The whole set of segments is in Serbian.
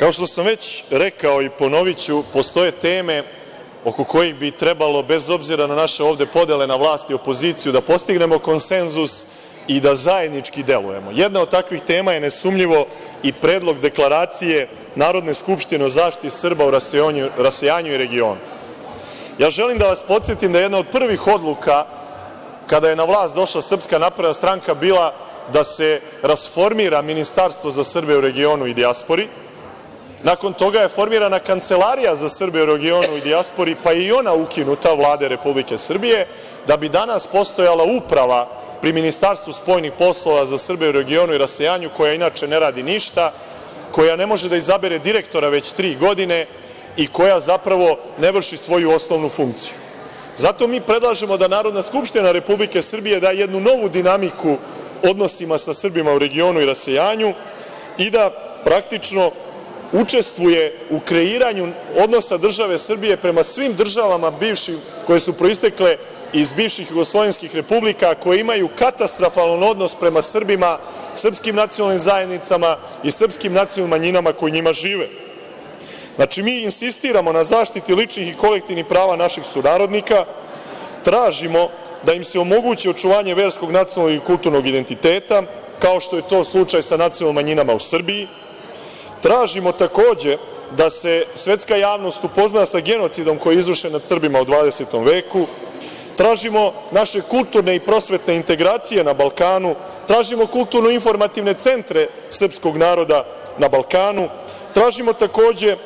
Kao što sam već rekao i ponoviću, postoje teme oko kojih bi trebalo, bez obzira na naše ovde podele na vlast i opoziciju, da postignemo konsenzus i da zajednički delujemo. Jedna od takvih tema je nesumnjivo i Predlog deklaracije Narodne skupštine o zaštiti Srba u rasejanju i regionu. Ja želim da vas podsetim da je jedna od prvih odluka kada je na vlast došla Srpska napredna stranka bila da se rasformira Ministarstvo za Srbe u regionu i dijaspori. Nakon toga je formirana Kancelarija za Srbe u regionu i dijaspori, pa je i ona ukinuta Vlade Republike Srbije, da bi danas postojala uprava pri Ministarstvu spoljnih poslova za Srbe u regionu i rasejanju, koja inače ne radi ništa, koja ne može da izabere direktora već tri godine i koja zapravo ne vrši svoju osnovnu funkciju. Zato mi predlažemo da Narodna skupština Republike Srbije da jednu novu dinamiku odnosima sa Srbima u regionu i rasejanju i da praktično učestvuje u kreiranju odnosa države Srbije prema svim državama bivšim koje su proistekle iz bivših jugoslovenskih republika, koje imaju katastrofalan odnos prema Srbima, srpskim nacionalnim zajednicama i srpskim nacionalnim manjinama koje u njima žive. Znači, mi insistiramo na zaštiti ličnih i kolektivnih prava naših sunarodnika, tražimo da im se omogući očuvanje verskog, nacionalnog i kulturnog identiteta, kao što je to slučaj sa nacionalnim manjinama u Srbiji. Tražimo takođe da se svetska javnost upozna sa genocidom koji je izvršen nad Srbima u 20. veku. Tražimo naše kulturne i prosvetne integracije na Balkanu. Tražimo kulturno-informativne centre srpskog naroda na Balkanu. Tražimo takođe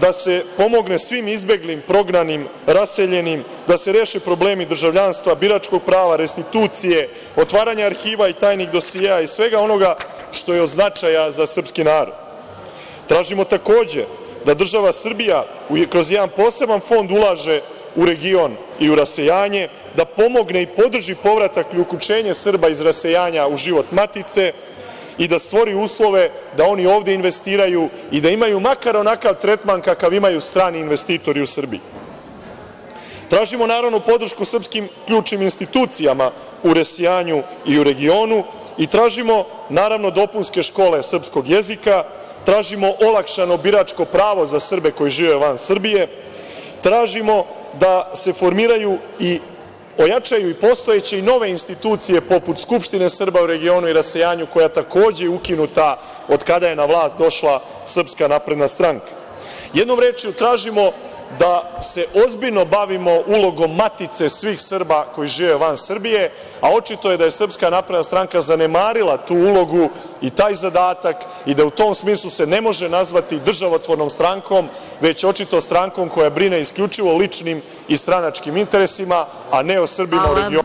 da se pomogne svim izbeglim, prognanim, raseljenim, da se reše problemi državljanstva, biračkog prava, restitucije, otvaranja arhiva i tajnih dosijea i svega onoga što je od značaja za srpski narod. Tražimo takođe da država Srbija kroz jedan poseban fond ulaže u region i u rasejanje, da pomogne i podrži povratak i uključenje Srba iz rasejanja u život matice i da stvori uslove da oni ovde investiraju i da imaju makar onakav tretman kakav imaju strani investitori u Srbiji. Tražimo naravno podršku srpskim ključnim institucijama u rasejanju i u regionu i tražimo naravno dopunske škole srpskog jezika, tražimo olakšano biračko pravo za Srbe koji žive van Srbije, tražimo da se formiraju i ojačaju i postojeće i nove institucije poput Skupštine Srba u regionu i rasejanju, koja takođe je ukinuta od kada je na vlast došla Srpska napredna stranka. Jednom rečju, tražimo da se ozbiljno bavimo ulogom matice svih Srba koji žive van Srbije, a očito je da je Srpska napredna stranka zanemarila tu ulogu i taj zadatak i da u tom smislu se ne može nazvati državotvornom strankom, već očito strankom koja brine isključivo o ličnim i stranačkim interesima, a ne o Srbima u regionu.